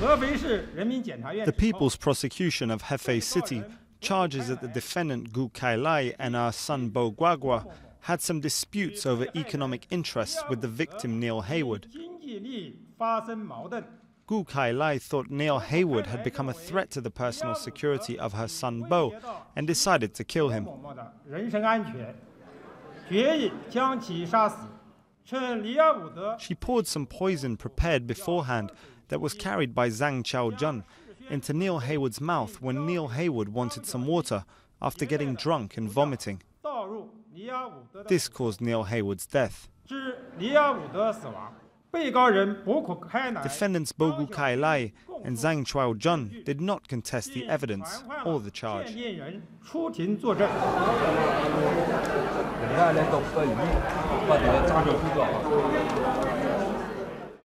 The People's Prosecution of Hefei City charges that the defendant Gu Kailai and her son Bo Guagua had some disputes over economic interests with the victim Neil Heywood. Gu Kailai thought Neil Heywood had become a threat to the personal security of her son Bo and decided to kill him. She poured some poison prepared beforehand that was carried by Zhang Xiaojun into Neil Heywood's mouth when Neil Heywood wanted some water after getting drunk and vomiting. This caused Neil Heywood's death. Defendants Bogu Kailai and Zhang Xiaojun did not contest the evidence or the charge.